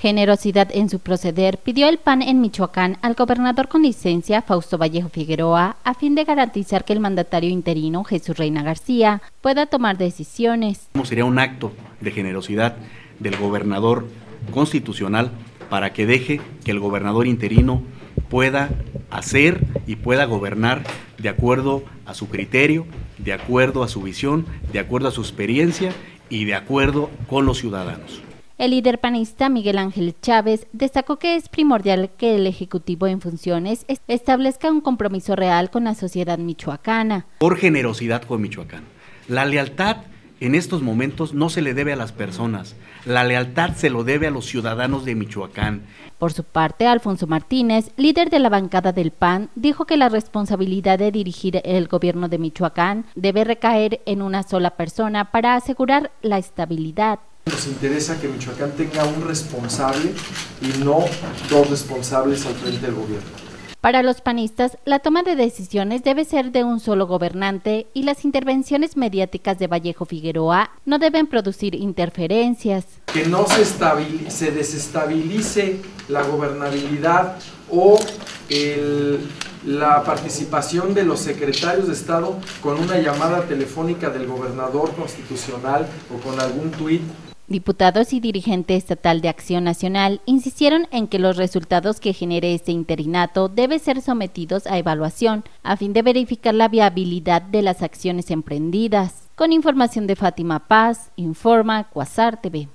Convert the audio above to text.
generosidad en su proceder, pidió el PAN en Michoacán al gobernador con licencia, Fausto Vallejo Figueroa, a fin de garantizar que el mandatario interino, Jesús Reina García, pueda tomar decisiones. Sería un acto de generosidad del gobernador constitucional para que deje que el gobernador interino pueda hacer y pueda gobernar de acuerdo a su criterio, de acuerdo a su visión, de acuerdo a su experiencia y de acuerdo con los ciudadanos. El líder panista Miguel Ángel Chávez destacó que es primordial que el Ejecutivo en funciones establezca un compromiso real con la sociedad michoacana. Por generosidad con Michoacán. La lealtad en estos momentos no se le debe a las personas, la lealtad se lo debe a los ciudadanos de Michoacán. Por su parte, Alfonso Martínez, líder de la bancada del PAN, dijo que la responsabilidad de dirigir el gobierno de Michoacán debe recaer en una sola persona para asegurar la estabilidad. Nos interesa que Michoacán tenga un responsable y no dos responsables al frente del gobierno. Para los panistas, la toma de decisiones debe ser de un solo gobernante y las intervenciones mediáticas de Vallejo Figueroa no deben producir interferencias. Que no se, se desestabilice la gobernabilidad o la participación de los secretarios de Estado con una llamada telefónica del gobernador constitucional o con algún tuit Diputados y dirigente estatal de Acción Nacional insistieron en que los resultados que genere este interinato deben ser sometidos a evaluación a fin de verificar la viabilidad de las acciones emprendidas. Con información de Fátima Paz, informa Cuasar TV.